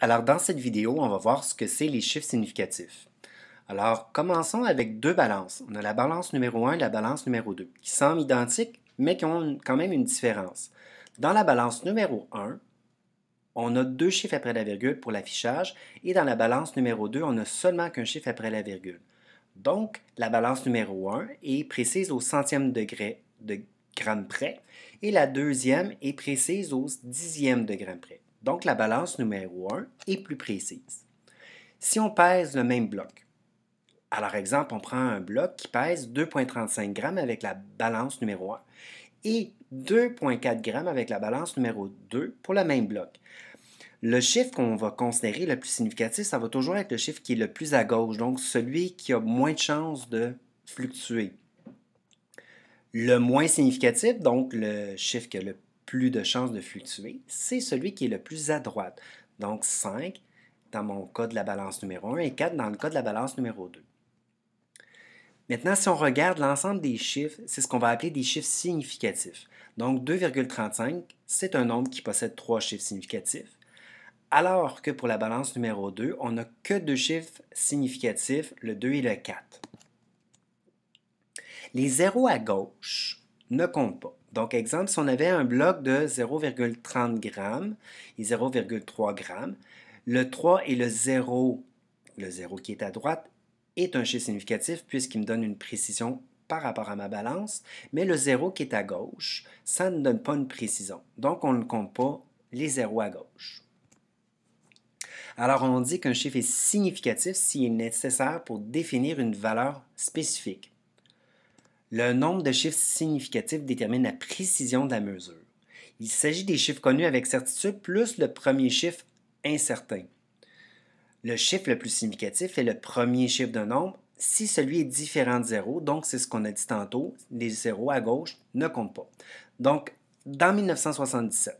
Alors, dans cette vidéo, on va voir ce que c'est les chiffres significatifs. Alors, commençons avec deux balances. On a la balance numéro 1 et la balance numéro 2, qui semblent identiques, mais qui ont quand même une différence. Dans la balance numéro 1, on a deux chiffres après la virgule pour l'affichage, et dans la balance numéro 2, on n'a seulement qu'un chiffre après la virgule. Donc, la balance numéro 1 est précise au centième degré de gramme près, et la deuxième est précise au dixième de gramme près. Donc, la balance numéro 1 est plus précise. Si on pèse le même bloc, alors exemple, on prend un bloc qui pèse 2,35 g avec la balance numéro 1 et 2,4 g avec la balance numéro 2 pour le même bloc. Le chiffre qu'on va considérer le plus significatif, ça va toujours être le chiffre qui est le plus à gauche, donc celui qui a moins de chances de fluctuer. Le moins significatif, donc le chiffre qui a le plus de chances de fluctuer, c'est celui qui est le plus à droite. Donc 5 dans mon cas de la balance numéro 1 et 4 dans le cas de la balance numéro 2. Maintenant, si on regarde l'ensemble des chiffres, c'est ce qu'on va appeler des chiffres significatifs. Donc 2,35, c'est un nombre qui possède trois chiffres significatifs. Alors que pour la balance numéro 2, on n'a que deux chiffres significatifs, le 2 et le 4. Les zéros à gauche ne comptent pas. Donc, exemple, si on avait un bloc de 0,30 g et 0,3 g, le 3 et le 0, le 0 qui est à droite, est un chiffre significatif puisqu'il me donne une précision par rapport à ma balance, mais le 0 qui est à gauche, ça ne donne pas une précision. Donc, on ne compte pas les zéros à gauche. Alors, on dit qu'un chiffre est significatif s'il est nécessaire pour définir une valeur spécifique. Le nombre de chiffres significatifs détermine la précision de la mesure. Il s'agit des chiffres connus avec certitude plus le premier chiffre incertain. Le chiffre le plus significatif est le premier chiffre d'un nombre si celui est différent de zéro, donc c'est ce qu'on a dit tantôt, les zéros à gauche ne comptent pas. Donc, dans 1977,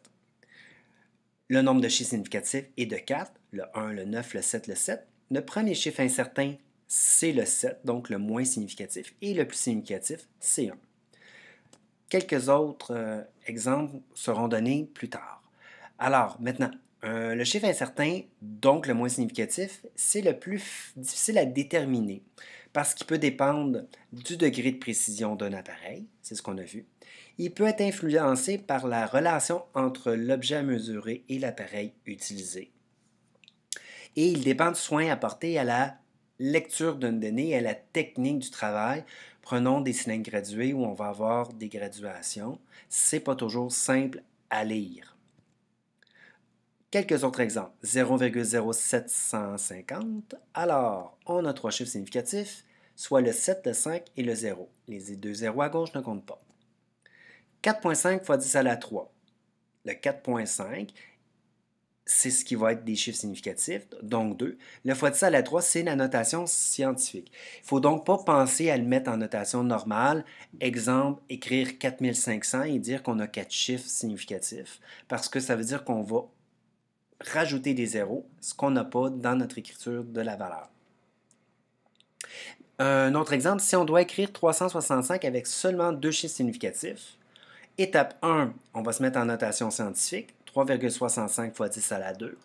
le nombre de chiffres significatifs est de 4, le 1, le 9, le 7, le 7. Le premier chiffre incertain c'est le 7, donc le moins significatif, et le plus significatif, c'est 1. Quelques autres euh, exemples seront donnés plus tard. Alors, maintenant, euh, le chiffre incertain, donc le moins significatif, c'est le plus difficile à déterminer parce qu'il peut dépendre du degré de précision d'un appareil, c'est ce qu'on a vu. Il peut être influencé par la relation entre l'objet à mesurer et l'appareil utilisé. Et il dépend du soin apporté à la lecture d'une donnée à la technique du travail. Prenons des cylindres gradués où on va avoir des graduations. C'est pas toujours simple à lire. Quelques autres exemples. 0,0750. Alors, on a trois chiffres significatifs, soit le 7, le 5 et le 0. Les deux zéros à gauche ne comptent pas. 4,5 fois 10 à la 3. Le 4,5 c'est ce qui va être des chiffres significatifs, donc 2. Le fois de ça à la 3, c'est la notation scientifique. Il ne faut donc pas penser à le mettre en notation normale. Exemple, écrire 4500 et dire qu'on a 4 chiffres significatifs, parce que ça veut dire qu'on va rajouter des zéros, ce qu'on n'a pas dans notre écriture de la valeur. Un autre exemple, si on doit écrire 365 avec seulement deux chiffres significatifs, étape 1, on va se mettre en notation scientifique. 3,65 fois 10 à la 2.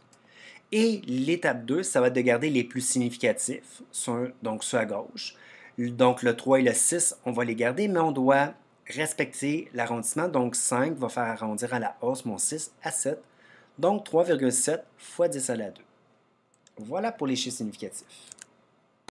Et l'étape 2, ça va être de garder les plus significatifs, donc ceux à gauche. Donc le 3 et le 6, on va les garder, mais on doit respecter l'arrondissement. Donc 5 va faire arrondir à la hausse mon 6 à 7. Donc 3,7 fois 10 à la 2. Voilà pour les chiffres significatifs.